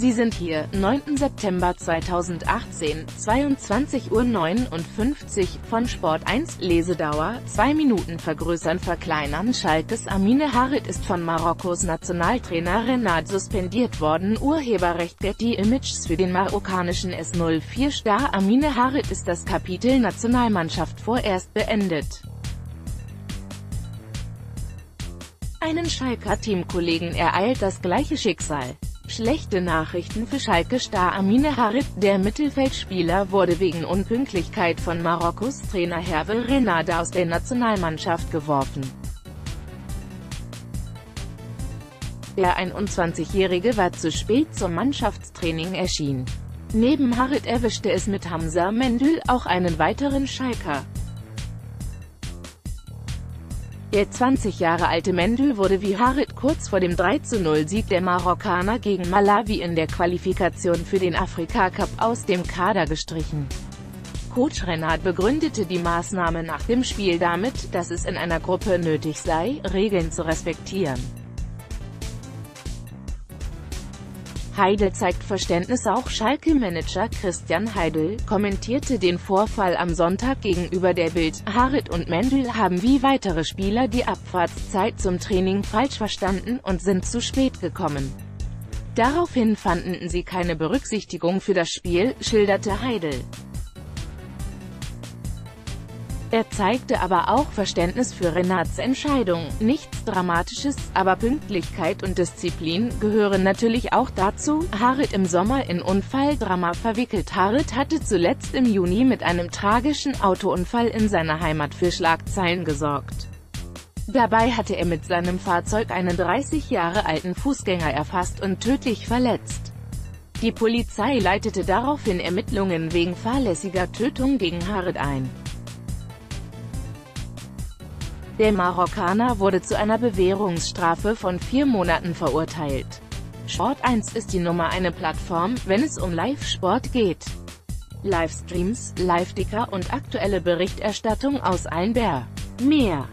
Sie sind hier, 9. September 2018, 22.59 Uhr, von Sport 1, Lesedauer, 2 Minuten vergrößern verkleinern Schalkes Amine Harit ist von Marokkos Nationaltrainer Renat suspendiert worden Urheberrecht Getty Images für den marokkanischen S04-Star Amine Harit ist das Kapitel Nationalmannschaft vorerst beendet. Einen Schalker Teamkollegen ereilt das gleiche Schicksal. Schlechte Nachrichten für Schalke-Star Amine Harit, der Mittelfeldspieler wurde wegen Unpünktlichkeit von Marokkos Trainer Hervé Renada aus der Nationalmannschaft geworfen. Der 21-Jährige war zu spät zum Mannschaftstraining erschien. Neben Harit erwischte es mit Hamza Mendül auch einen weiteren Schalker. Der 20 Jahre alte Mendel wurde wie Harit kurz vor dem 3-0-Sieg der Marokkaner gegen Malawi in der Qualifikation für den Afrika-Cup aus dem Kader gestrichen. Coach Renard begründete die Maßnahme nach dem Spiel damit, dass es in einer Gruppe nötig sei, Regeln zu respektieren. Heidel zeigt Verständnis Auch Schalke-Manager Christian Heidel kommentierte den Vorfall am Sonntag gegenüber der Bild. Harit und Mendel haben wie weitere Spieler die Abfahrtszeit zum Training falsch verstanden und sind zu spät gekommen. Daraufhin fanden sie keine Berücksichtigung für das Spiel, schilderte Heidel. Er zeigte aber auch Verständnis für Renats Entscheidung. Nichts Dramatisches, aber Pünktlichkeit und Disziplin gehören natürlich auch dazu. Harit im Sommer in Unfalldrama verwickelt. Harit hatte zuletzt im Juni mit einem tragischen Autounfall in seiner Heimat für Schlagzeilen gesorgt. Dabei hatte er mit seinem Fahrzeug einen 30 Jahre alten Fußgänger erfasst und tödlich verletzt. Die Polizei leitete daraufhin Ermittlungen wegen fahrlässiger Tötung gegen Harit ein. Der Marokkaner wurde zu einer Bewährungsstrafe von vier Monaten verurteilt. Sport 1 ist die Nummer eine Plattform, wenn es um Live-Sport geht. Livestreams, Live-Dicker und aktuelle Berichterstattung aus Einbär. Mehr